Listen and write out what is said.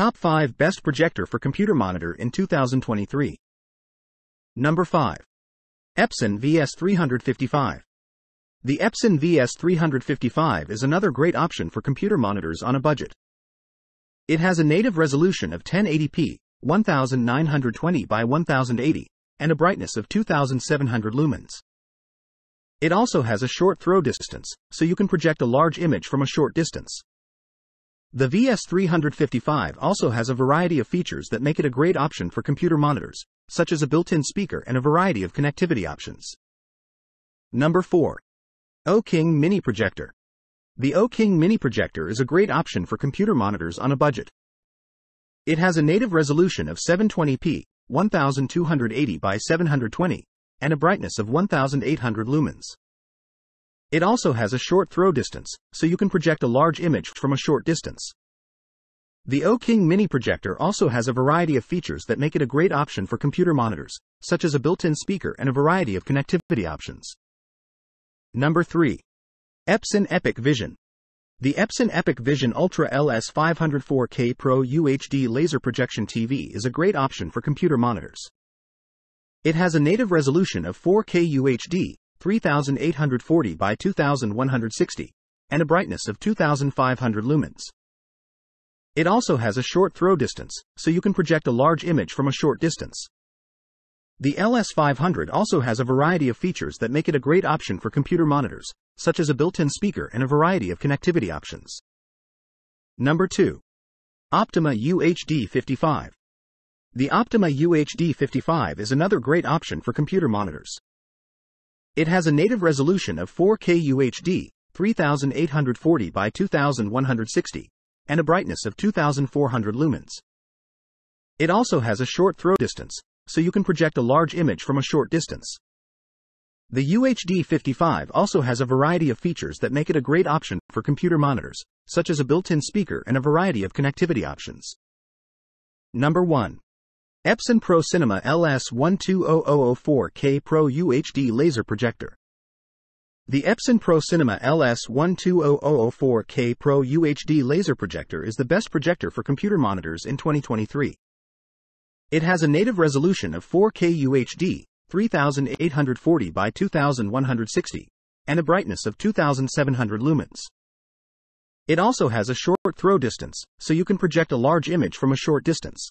Top 5 Best Projector for Computer Monitor in 2023. Number 5. Epson VS355. The Epson VS355 is another great option for computer monitors on a budget. It has a native resolution of 1080p, 1920 by 1080, and a brightness of 2700 lumens. It also has a short throw distance, so you can project a large image from a short distance. The VS355 also has a variety of features that make it a great option for computer monitors, such as a built-in speaker and a variety of connectivity options. Number 4. AuKing Mini Projector. The AuKing Mini Projector is a great option for computer monitors on a budget. It has a native resolution of 720p, 1280 by 720, and a brightness of 1800 lumens. It also has a short throw distance, so you can project a large image from a short distance. The AuKing Mini Projector also has a variety of features that make it a great option for computer monitors, such as a built-in speaker and a variety of connectivity options. Number 3. Epson EpiqVision. The Epson EpiqVision Ultra LS 504K Pro UHD laser projection TV is a great option for computer monitors. It has a native resolution of 4K UHD, 3840 by 2160, and a brightness of 2500 lumens. It also has a short throw distance, so you can project a large image from a short distance. The LS500 also has a variety of features that make it a great option for computer monitors, such as a built-in speaker and a variety of connectivity options. Number 2. Optoma UHD 55. The Optoma UHD 55 is another great option for computer monitors. It has a native resolution of 4K UHD, 3840 by 2160, and a brightness of 2400 lumens. It also has a short throw distance, so you can project a large image from a short distance. The UHD 55 also has a variety of features that make it a great option for computer monitors, such as a built-in speaker and a variety of connectivity options. Number 1. Epson Pro Cinema LS120004K Pro UHD Laser Projector. The Epson Pro Cinema LS120004K Pro UHD Laser Projector is the best projector for computer monitors in 2023. It has a native resolution of 4K UHD, 3840 by 2160, and a brightness of 2700 lumens. It also has a short throw distance, so you can project a large image from a short distance.